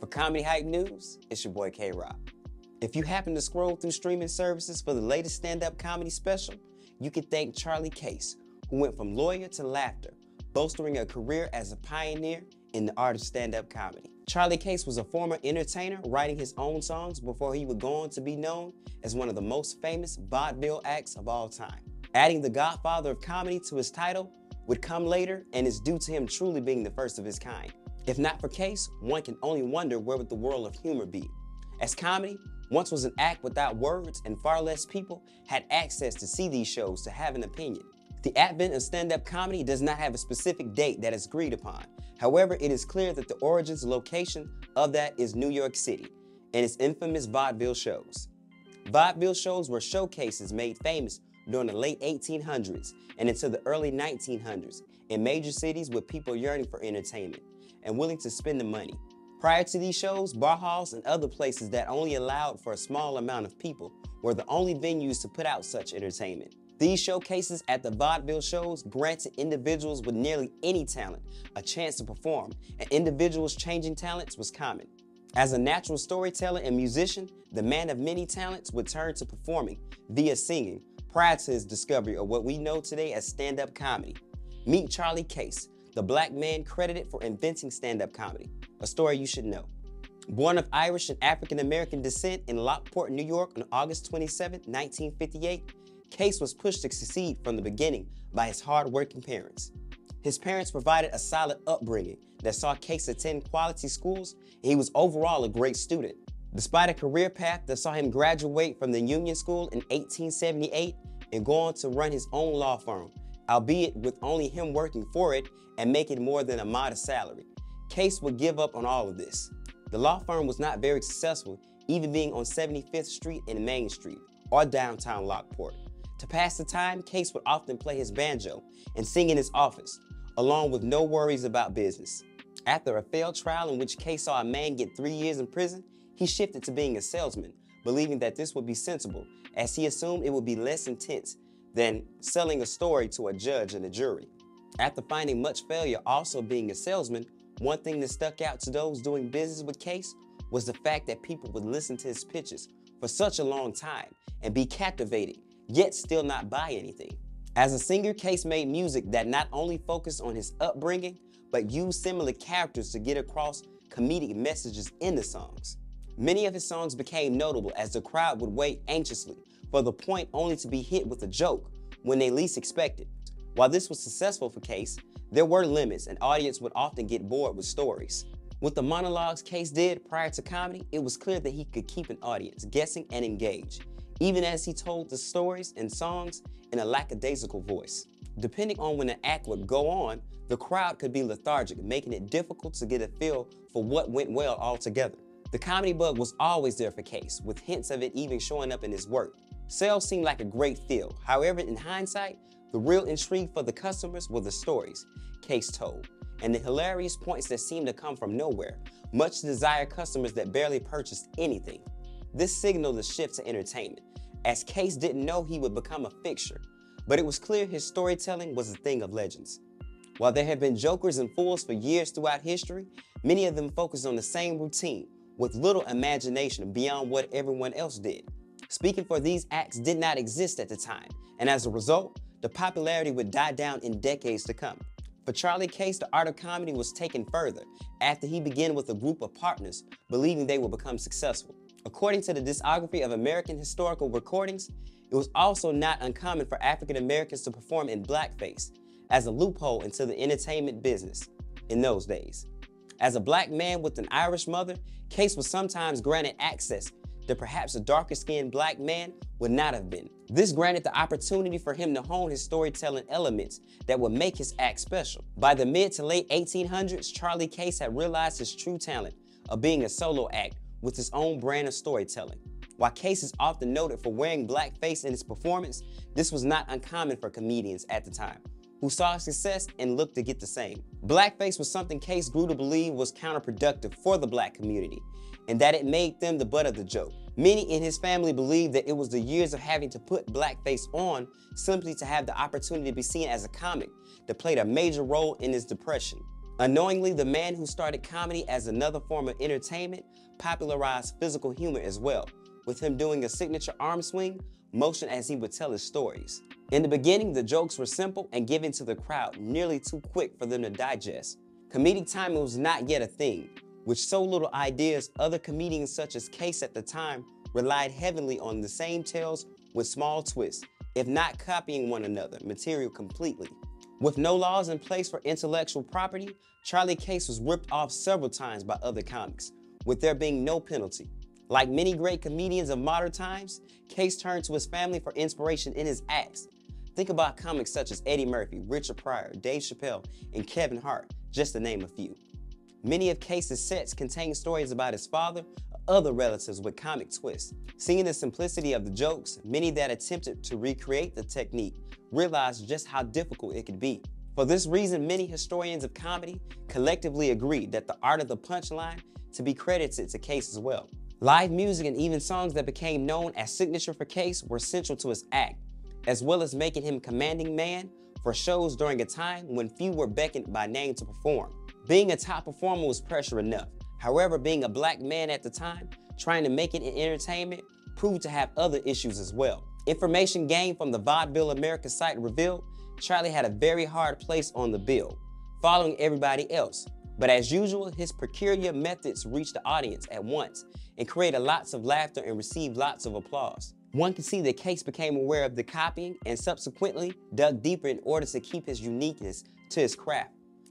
For Comedy Hype News, it's your boy K Rock. If you happen to scroll through streaming services for the latest stand up comedy special, you can thank Charlie Case, who went from lawyer to laughter, bolstering a career as a pioneer in the art of stand up comedy. Charlie Case was a former entertainer writing his own songs before he would go on to be known as one of the most famous vaudeville acts of all time. Adding the godfather of comedy to his title would come later and is due to him truly being the first of his kind. If not for Case, one can only wonder where would the world of humor be. As comedy once was an act without words and far less people had access to see these shows to have an opinion. The advent of stand-up comedy does not have a specific date that is agreed upon. However, it is clear that the origins location of that is New York City and its infamous vaudeville shows. Vaudeville shows were showcases made famous during the late 1800s and into the early 1900s in major cities with people yearning for entertainment and willing to spend the money. Prior to these shows, bar halls and other places that only allowed for a small amount of people were the only venues to put out such entertainment. These showcases at the vaudeville shows granted individuals with nearly any talent a chance to perform, and individuals changing talents was common. As a natural storyteller and musician, the man of many talents would turn to performing via singing prior to his discovery of what we know today as stand-up comedy. Meet Charlie Case, the black man credited for inventing stand-up comedy, a story you should know. Born of Irish and African American descent in Lockport, New York on August 27, 1958, Case was pushed to succeed from the beginning by his hard-working parents. His parents provided a solid upbringing that saw Case attend quality schools, and he was overall a great student. Despite a career path that saw him graduate from the Union School in 1878 and go on to run his own law firm, albeit with only him working for it and making more than a modest salary. Case would give up on all of this. The law firm was not very successful, even being on 75th Street and Main Street, or downtown Lockport. To pass the time, Case would often play his banjo and sing in his office, along with no worries about business. After a failed trial in which Case saw a man get three years in prison, he shifted to being a salesman, believing that this would be sensible, as he assumed it would be less intense than selling a story to a judge and a jury. After finding much failure also being a salesman, one thing that stuck out to those doing business with Case was the fact that people would listen to his pitches for such a long time and be captivated, yet still not buy anything. As a singer, Case made music that not only focused on his upbringing, but used similar characters to get across comedic messages in the songs. Many of his songs became notable as the crowd would wait anxiously for the point only to be hit with a joke when they least expected. While this was successful for Case, there were limits and audience would often get bored with stories. With the monologues Case did prior to comedy, it was clear that he could keep an audience guessing and engaged, even as he told the stories and songs in a lackadaisical voice. Depending on when the act would go on, the crowd could be lethargic, making it difficult to get a feel for what went well altogether. The comedy bug was always there for Case, with hints of it even showing up in his work. Sales seemed like a great field. However, in hindsight, the real intrigue for the customers were the stories Case told, and the hilarious points that seemed to come from nowhere, much to desire customers that barely purchased anything. This signaled a shift to entertainment, as Case didn't know he would become a fixture, but it was clear his storytelling was a thing of legends. While there have been jokers and fools for years throughout history, many of them focused on the same routine, with little imagination beyond what everyone else did. Speaking for these acts did not exist at the time, and as a result, the popularity would die down in decades to come. For Charlie Case, the art of comedy was taken further after he began with a group of partners believing they would become successful. According to the discography of American historical recordings, it was also not uncommon for African Americans to perform in blackface as a loophole into the entertainment business in those days. As a black man with an Irish mother, Case was sometimes granted access that perhaps a darker skinned black man would not have been. This granted the opportunity for him to hone his storytelling elements that would make his act special. By the mid to late 1800s, Charlie Case had realized his true talent of being a solo act with his own brand of storytelling. While Case is often noted for wearing blackface in his performance, this was not uncommon for comedians at the time who saw success and looked to get the same. Blackface was something Case grew to believe was counterproductive for the black community and that it made them the butt of the joke. Many in his family believed that it was the years of having to put blackface on simply to have the opportunity to be seen as a comic that played a major role in his depression. Unknowingly, the man who started comedy as another form of entertainment popularized physical humor as well, with him doing a signature arm swing motion as he would tell his stories. In the beginning, the jokes were simple and given to the crowd nearly too quick for them to digest. Comedic timing was not yet a thing, with so little ideas, other comedians such as Case at the time relied heavily on the same tales with small twists, if not copying one another material completely. With no laws in place for intellectual property, Charlie Case was ripped off several times by other comics, with there being no penalty. Like many great comedians of modern times, Case turned to his family for inspiration in his acts. Think about comics such as Eddie Murphy, Richard Pryor, Dave Chappelle, and Kevin Hart, just to name a few. Many of Case's sets contain stories about his father or other relatives with comic twists. Seeing the simplicity of the jokes, many that attempted to recreate the technique realized just how difficult it could be. For this reason, many historians of comedy collectively agree that the art of the punchline to be credited to Case as well. Live music and even songs that became known as signature for Case were central to his act, as well as making him commanding man for shows during a time when few were beckoned by name to perform. Being a top performer was pressure enough. However, being a black man at the time, trying to make it in entertainment, proved to have other issues as well. Information gained from the Vaudeville America site revealed Charlie had a very hard place on the bill, following everybody else. But as usual, his peculiar methods reached the audience at once and created lots of laughter and received lots of applause. One can see that Case became aware of the copying and subsequently dug deeper in order to keep his uniqueness to his craft.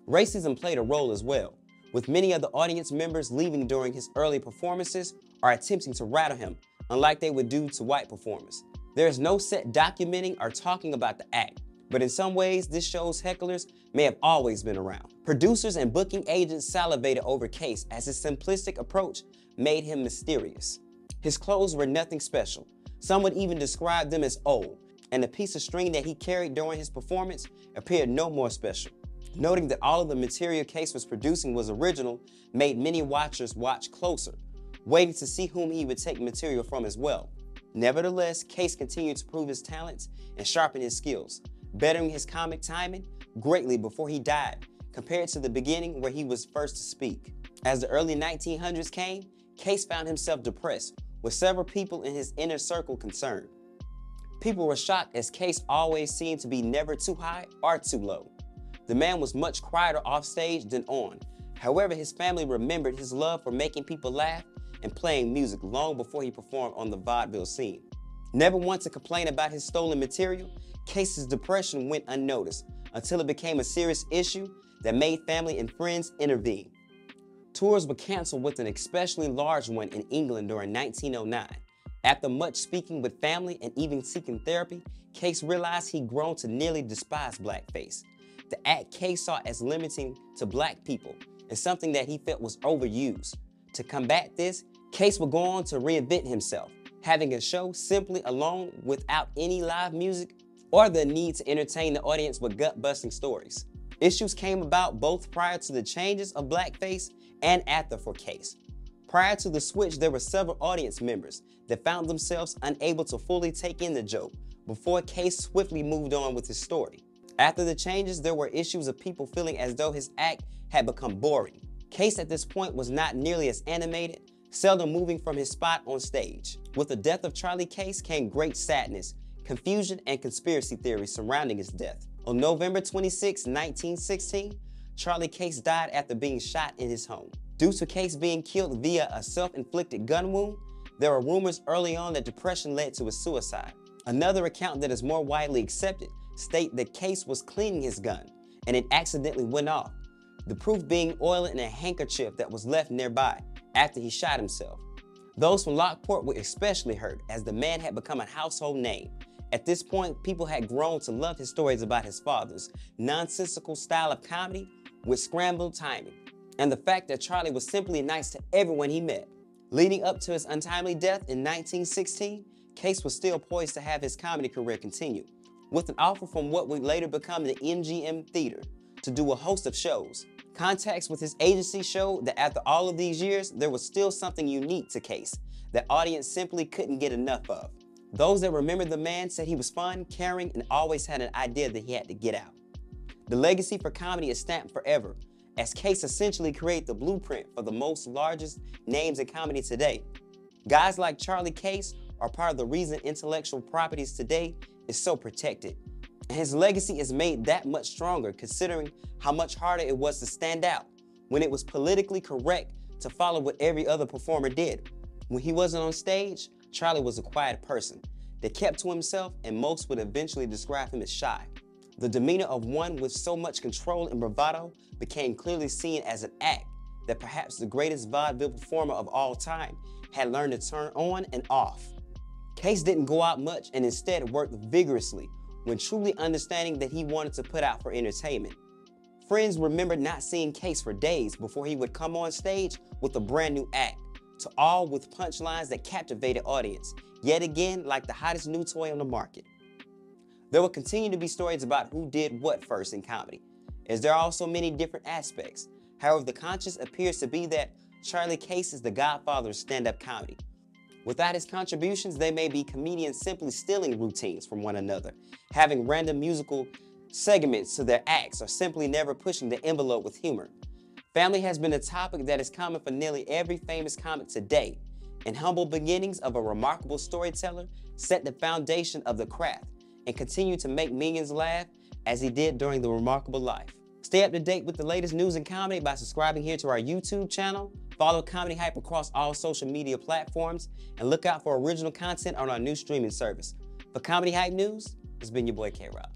Racism played a role as well, with many of the audience members leaving during his early performances or attempting to rattle him, unlike they would do to white performers. There is no set documenting or talking about the act, but in some ways, this shows hecklers may have always been around. Producers and booking agents salivated over Case as his simplistic approach made him mysterious. His clothes were nothing special. Some would even describe them as old, and the piece of string that he carried during his performance appeared no more special. Noting that all of the material Case was producing was original made many watchers watch closer, waiting to see whom he would take material from as well. Nevertheless, Case continued to prove his talents and sharpen his skills, bettering his comic timing greatly before he died, compared to the beginning where he was first to speak. As the early 1900s came, Case found himself depressed, with several people in his inner circle concerned. People were shocked as Case always seemed to be never too high or too low. The man was much quieter offstage than on. However, his family remembered his love for making people laugh and playing music long before he performed on the vaudeville scene. Never once to complain about his stolen material, Case's depression went unnoticed until it became a serious issue that made family and friends intervene. Tours were canceled with an especially large one in England during 1909. After much speaking with family and even seeking therapy, Case realized he'd grown to nearly despise blackface the act Case saw as limiting to black people and something that he felt was overused. To combat this, Case would go on to reinvent himself, having a show simply alone without any live music or the need to entertain the audience with gut-busting stories. Issues came about both prior to the changes of blackface and after for Case. Prior to the switch, there were several audience members that found themselves unable to fully take in the joke before Case swiftly moved on with his story. After the changes, there were issues of people feeling as though his act had become boring. Case at this point was not nearly as animated, seldom moving from his spot on stage. With the death of Charlie Case came great sadness, confusion, and conspiracy theories surrounding his death. On November 26, 1916, Charlie Case died after being shot in his home. Due to Case being killed via a self-inflicted gun wound, there were rumors early on that depression led to his suicide. Another account that is more widely accepted state that Case was cleaning his gun and it accidentally went off, the proof being oil in a handkerchief that was left nearby after he shot himself. Those from Lockport were especially hurt as the man had become a household name. At this point, people had grown to love his stories about his father's nonsensical style of comedy with scrambled timing, and the fact that Charlie was simply nice to everyone he met. Leading up to his untimely death in 1916, Case was still poised to have his comedy career continue, with an offer from what would later become the MGM Theater to do a host of shows. Contacts with his agency showed that after all of these years, there was still something unique to Case that audience simply couldn't get enough of. Those that remember the man said he was fun, caring, and always had an idea that he had to get out. The legacy for comedy is stamped forever, as Case essentially created the blueprint for the most largest names in comedy today. Guys like Charlie Case are part of the reason intellectual properties today is so protected. And his legacy is made that much stronger considering how much harder it was to stand out when it was politically correct to follow what every other performer did. When he wasn't on stage, Charlie was a quiet person that kept to himself and most would eventually describe him as shy. The demeanor of one with so much control and bravado became clearly seen as an act that perhaps the greatest vaudeville performer of all time had learned to turn on and off. Case didn't go out much and instead worked vigorously when truly understanding that he wanted to put out for entertainment. Friends remembered not seeing Case for days before he would come on stage with a brand new act, to all with punchlines that captivated audience, yet again like the hottest new toy on the market. There will continue to be stories about who did what first in comedy, as there are also many different aspects. However, the conscience appears to be that Charlie Case is the godfather of stand-up comedy. Without his contributions, they may be comedians simply stealing routines from one another, having random musical segments to their acts, or simply never pushing the envelope with humor. Family has been a topic that is common for nearly every famous comic today, and humble beginnings of a remarkable storyteller set the foundation of the craft and continue to make millions laugh as he did during the remarkable life. Stay up to date with the latest news and comedy by subscribing here to our YouTube channel, follow Comedy Hype across all social media platforms, and look out for original content on our new streaming service. For Comedy Hype News, it's been your boy K-Rob.